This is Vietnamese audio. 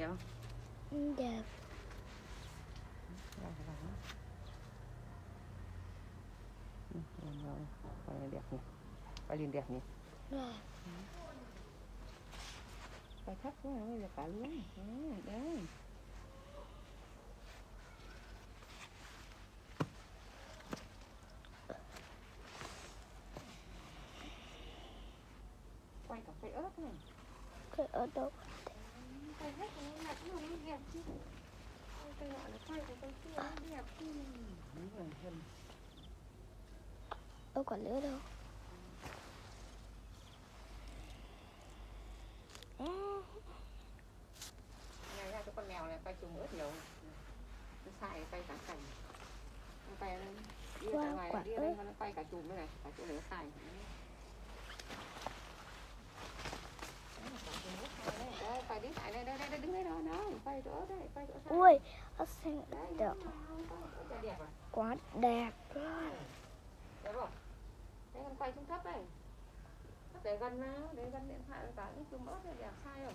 đẹp không đẹp rồi, rồi. Quay lên đẹp nhỉ quay lên đẹp nhỉ đẹp quay thấp quá giờ cả lưới. Ừ, đấy quay cả cây ớt này cái ở đâu hết cái mặt nó mới đẹp chứ Quay cây nọ là quay cái cây kia nó đẹp chứ đúng rồi hơn đâu còn nữa đâu. Này ra cái con mèo này quay chùm ớt nhiều. Nó xài quay cả cành. Quay ra ngoài đi đây nó quay cả chùm này. Cả chỗ này nó xài quay chỗ đây quay chỗ xài ui nó xinh đẹp. quá đẹp đẹp không? Đấy con quay xuống thấp đây để gần nào để gần điện thoại với cả cái chùm ớt này đẹp sai không